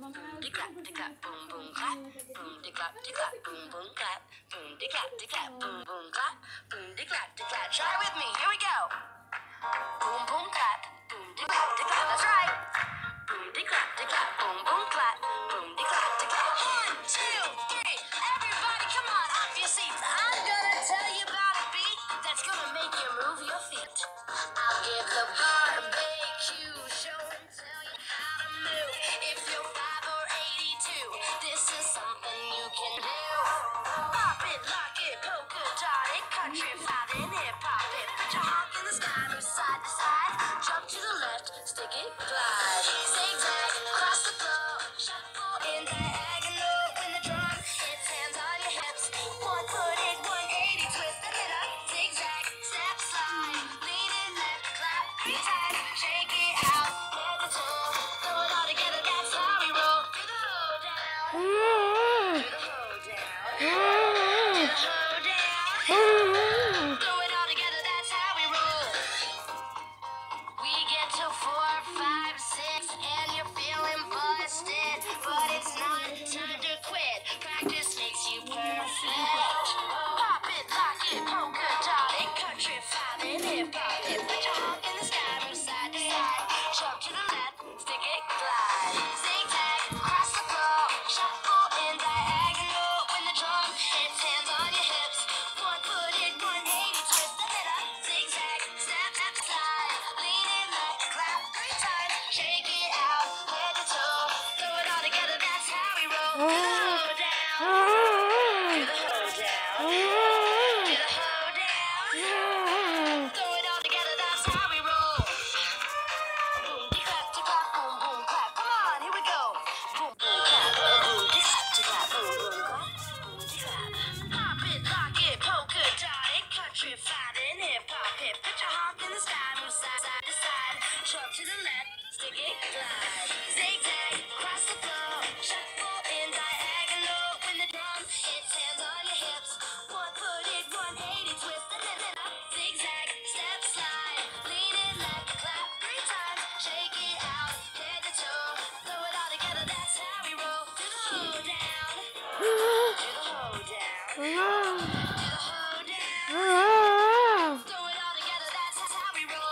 dig clap, dig clap, boom boom clap, boom dig clap, dig clap, boom boom clap, boom dig clap, dig clap, boom boom clap, boom dig clap, dig clap. Try with me. Here we go. Boom boom clap, boom dig clap, dig clap. That's right. Boom dig clap, dig clap, boom boom clap, boom dig clap, dig clap. One, two, three. Everybody, come on, off your seats. I'm gonna tell you about a beat that's gonna make you move your feet. I'll give the bar. This is something you can do. Pop it, lock it, polka dot it, countrywide it. Put your in the sky, Zigzag, cross the floor. Shuffle in diagonal. When the hits, hands on your hips. One 180 twist. Zigzag, step slide. Lean in clap three times. Shake it out, head to toe. Throw it all together, that's how we roll. Do the hoedown. Do the hoedown. we run.